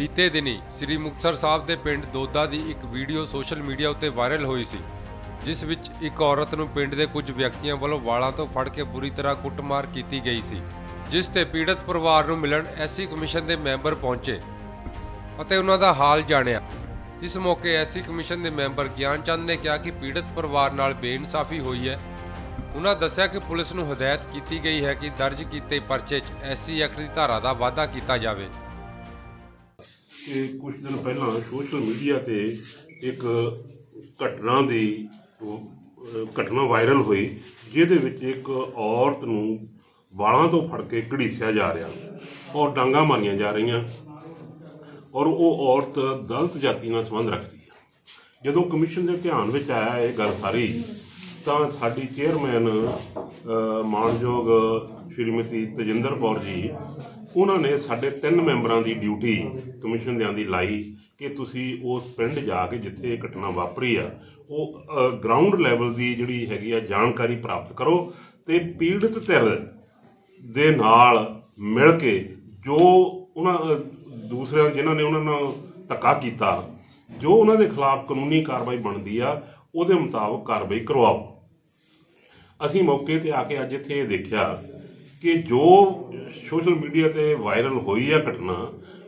ਬੀਤੇ ਦਿਨੀ ਸ੍ਰੀ ਮੁਕਤਸਰ ਸਾਹਿਬ ਦੇ ਪਿੰਡ ਦੋਦਾ ਦੀ ਇੱਕ ਵੀਡੀਓ ਸੋਸ਼ਲ ਮੀਡੀਆ ਉੱਤੇ ਵਾਇਰਲ ਹੋਈ ਸੀ, ਜਿਸ ਵਿੱਚ ਇੱਕ ਔਰਤ ਨੂੰ ਪਿੰਡ ਦੇ ਕੁਝ ਵਿਅਕਤੀਆਂ ਵੱਲੋਂ ਵਾਲਾਂ ਤੋਂ ਫੜ ਕੇ ਬੁਰੀ ਤਰ੍ਹਾਂ ਕੁੱਟਮਾਰ ਕੀਤੀ ਗਈ ਸੀ, ਜਿਸ ਤੇ ਪੀੜਤ ਪਰਿਵਾਰ ਨੂੰ ਮਿਲਣ ਐਸਸੀ ਕਮਿਸ਼ਨ ਦੇ ਮੈਂਬਰ ਪਹੁੰਚੇ ਅਤੇ ਉਹਨਾਂ ਦਾ ਹਾਲ ਜਾਣਿਆ। ਇਸ ਮੌਕੇ ਐਸਸੀ ਕਮਿਸ਼ਨ ਦੇ ਮੈਂਬਰ ਗਿਆਨ ਚੰਦ ਨੇ ਕਿਹਾ ਕਿ ਪੀੜਤ ਪਰਿਵਾਰ ਨਾਲ ਬੇਇਨਸਾਫੀ ਹੋਈ ਹੈ। ਉਹਨਾਂ ਦੱਸਿਆ ਕਿ ਪੁਲਿਸ ਨੂੰ ਹਦਾਇਤ ਕੀਤੀ ਗਈ ਹੈ ਕਿ ਦਰਜ ਕੀਤੇ ਪਰਚੇ 'ਚ ਐਸਸੀ ਐਕਟ ਦੀ ਧਾਰਾ ਦਾ ਵਾਅਦਾ ਕੀਤਾ ਜਾਵੇ। ਕਿ ਕੁਝ ਦਿਨ ਪਹਿਲਾਂ ਸੋਸ਼ਲ ਮੀਡੀਆ ਤੇ ਇੱਕ ਘਟਨਾ ਦੀ ਘਟਨਾ ਵਾਇਰਲ ਹੋਈ ਜਿਹਦੇ ਵਿੱਚ ਇੱਕ ਔਰਤ ਨੂੰ ਵਾਲਾਂ ਤੋਂ ਫੜ ਕੇ ਘੜੀਸਿਆ ਜਾ ਰਿਹਾ ਔਰ ਡਾਂਗਾ ਮਾਰੀਆਂ ਜਾ ਰਹੀਆਂ ਔਰ ਉਹ ਔਰਤ ਦਲਤ ਜਾਤੀ ਨਾਲ ਸੰਬੰਧ ਰੱਖਦੀ ਹੈ। ਜਦੋਂ ਕਮਿਸ਼ਨ ਦੇ ਧਿਆਨ ਵਿੱਚ ਆਇਆ ਇਹ ਗੱਲ ਸਾਰੀ ਤਾਂ ਸਾਡੀ ਚੇਅਰਮੈਨ ਅਹ, ਮਾਣਯੋਗ ਸ਼੍ਰੀਮਤੀ ਤਜਿੰਦਰ ਕੌਰ ਜੀ ਉਹਨਾਂ ਨੇ ਸਾਡੇ ਤਿੰਨ ਮੈਂਬਰਾਂ ਦੀ ਡਿਊਟੀ ਕਮਿਸ਼ਨ ਦਿਆਂ ਦੀ ਲਾਈ ਕਿ ਤੁਸੀਂ ਉਸ ਪਿੰਡ ਜਾ ਕੇ ਜਿੱਥੇ ਇਹ ਘਟਨਾ ਵਾਪਰੀ ਆ, ਉਹ ਗਰਾਊਂਡ ਲੈਵਲ ਦੀ ਜਿਹੜੀ ਹੈਗੀ ਆ ਜਾਣਕਾਰੀ ਪ੍ਰਾਪਤ ਕਰੋ ਤੇ ਪੀੜਤ ਧਿਰ ਦੇ ਨਾਲ ਮਿਲ ਕੇ ਜੋ ਉਹਨਾਂ ਦੂਸਰਿਆਂ, ਜਿਨ੍ਹਾਂ ਨੇ ਉਹਨਾਂ ਨਾਲ ਧੱਕਾ ਕੀਤਾ, ਜੋ ਉਹਨਾਂ ਦੇ ਖਿਲਾਫ ਕਾਨੂੰਨੀ ਕਾਰਵਾਈ ਬਣਦੀ ਆ, ਉਹਦੇ ਮੁਤਾਬਕ ਕਾਰਵਾਈ ਕਰਵਾਓ। ਅਸੀਂ ਮੌਕੇ ਤੇ ਆ ਕੇ ਅੱਜ ਇੱਥੇ ਇਹ ਦੇਖਿਆ ਕਿ ਜੋ ਸੋਸ਼ਲ ਮੀਡੀਆ ਤੇ ਵਾਇਰਲ ਹੋਈ ਆ ਘਟਨਾ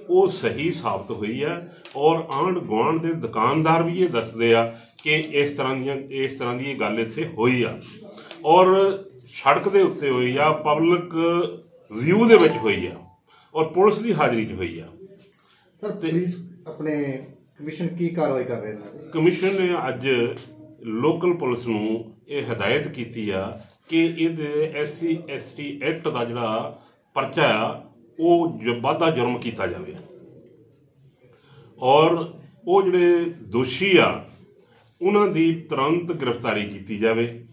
ਉਹ ਸਹੀ ਸਾਬਤ ਹੋਈ ਆ ਔਰ ਆਂਢ ਗੁਆਂਢ ਦੇ ਦੁਕਾਨਦਾਰ ਵੀ ਇਹ ਦੱਸਦੇ ਆ ਕਿ ਇਸ ਤਰ੍ਹਾਂ ਦੀਆਂ ਇਸ ਤਰ੍ਹਾਂ ਦੀ ਇਹ ਗੱਲ ਇੱਥੇ ਹੋਈ ਆ। ਔਰ ਸੜਕ ਦੇ ਉੱਤੇ ਹੋਈ ਆ ਪਬਲਿਕ ਵਿਊ ਦੇ ਵਿੱਚ ਹੋਈ ਆ ਔਰ ਪੁਲਿਸ ਦੀ ਹਾਜ਼ਰੀ 'ਚ ਹੋਈ ਆ। ਸਰ ਪੁਲਿਸ ਆਪਣੇ ਕਮਿਸ਼ਨ ਕੀ ਕਾਰਵਾਈ ਕਰ ਰਹੇ ਦੇ ਕਮਿਸ਼ਨ ਨੇ ਅੱਜ ਲੋਕਲ ਪੁਲਿਸ ਨੂੰ ਇਹ ਹਦਾਇਤ ਕੀਤੀ ਆ ਕਿ ਇਹਦੇ ਐਸਸੀ, ਐਸਟੀ, ਐਕਟ ਦਾ ਜਿਹੜਾ ਪਰਚਾ ਆ, ਉਹ ਵਾਧਾ ਜੁਰਮ ਕੀਤਾ ਜਾਵੇ। ਔਰ ਉਹ ਜਿਹੜੇ ਦੋਸ਼ੀ ਆ, ਉਹਨਾਂ ਦੀ ਤੁਰੰਤ ਗ੍ਰਿਫਤਾਰੀ ਕੀਤੀ ਜਾਵੇ।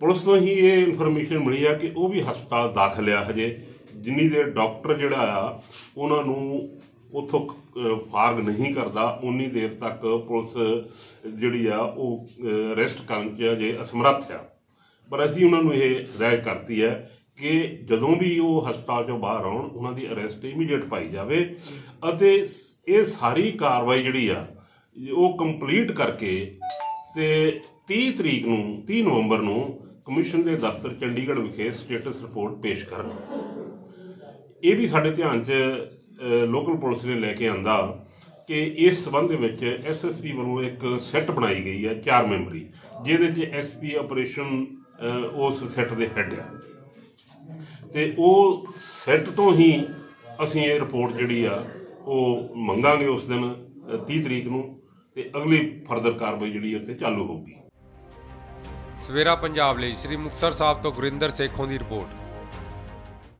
ਪੁਲਿਸ ਤੋਂ ਹੀ ਇਹ ਇਨਫੋਰਮੇਸ਼ਨ ਮਿਲੀ ਆ ਕਿ ਉਹ ਵੀ ਹਸਪਤਾਲ ਦਾਖਲ ਆ ਹਜੇ। ਜਿੰਨੀ ਦੇਰ ਡਾਕਟਰ ਜਿਹੜਾ ਆ, ਉਹਨਾਂ ਨੂੰ ਉਥੋਂ ਫਾਰਗ ਨਹੀਂ ਕਰਦਾ ਉਨੀ ਦੇਰ ਤੱਕ ਪੁਲਿਸ ਜਿਹੜੀ ਆ, ਉਹ ਅਰੈਸਟ ਕਰਨ ਚ ਅਜੇ ਅਸਮਰੱਥ ਆ। ਪਰ ਅਸੀਂ ਉਹਨਾਂ ਨੂੰ ਇਹ ਹਦਾਇਤ ਕਰਤੀ ਹੈ ਕਿ ਜਦੋਂ ਵੀ ਉਹ ਹਸਪਤਾਲ ਚੋਂ ਬਾਹਰ ਆਉਣ, ਉਹਨਾਂ ਦੀ ਅਰੈਸਟ ਇਮੀਡੀਏਟ ਪਾਈ ਜਾਵੇ ਅਤੇ ਇਹ ਸਾਰੀ ਕਾਰਵਾਈ ਜਿਹੜੀ ਆ, ਉਹ ਕੰਪਲੀਟ ਕਰਕੇ ਤੇ 30 ਤਰੀਕ ਨੂੰ 30 ਨਵੰਬਰ ਨੂੰ ਕਮਿਸ਼ਨ ਦੇ ਦਫ਼ਤਰ ਚੰਡੀਗੜ੍ਹ ਵਿਖੇ ਸਟੇਟਸ ਰਿਪੋਰਟ ਪੇਸ਼ ਕਰਨ। ਇਹ ਵੀ ਸਾਡੇ ਧਿਆਨ 'ਚ ਲੋਕਲ ਪੁਲਿਸ ਨੇ ਲੈ ਕੇ ਆਂਦਾ ਕਿ ਇਸ ਸਬੰਧ ਦੇ ਵਿੱਚ ਐਸਐਸਪੀ ਵੱਲੋਂ ਇੱਕ ਸੈੱਟ ਬਣਾਈ ਗਈ ਹੈ ਚਾਰ ਮੈਂਬਰੀ ਜਿਹਦੇ 'ਚ ਐਸਪੀ ਆਪਰੇਸ਼ਨ ਉਸ ਸੈੱਟ ਦੇ ਹੈੱਡ ਆ। ਤੇ ਉਹ ਸੈੱਟ ਤੋਂ ਹੀ ਅਸੀਂ ਇਹ ਰਿਪੋਰਟ ਜਿਹੜੀ ਆ ਉਹ ਮੰਗਾਂਗੇ ਉਸ ਦਿਨ ਅ, 30 ਤਰੀਕ ਨੂੰ ਤੇ ਅਗਲੀ ਫਰਦਰ ਕਾਰਵਾਈ ਜਿਹੜੀ ਉੱਤੇ ਚਾਲੂ ਹੋਊਗੀ। ਸਵੇਰਾ ਪੰਜਾਬ ਲਈ ਸ੍ਰੀ ਮੁਕਤਸਰ ਸਾਹਿਬ ਤੋਂ ਗੁਰਿੰਦਰ ਸੇਖੋਂ ਦੀ report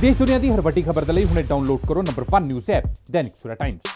देश दुनिया की हर वड्डी खबर के लिए हमने डाउनलोड करो number 1 news app Dainik Savera times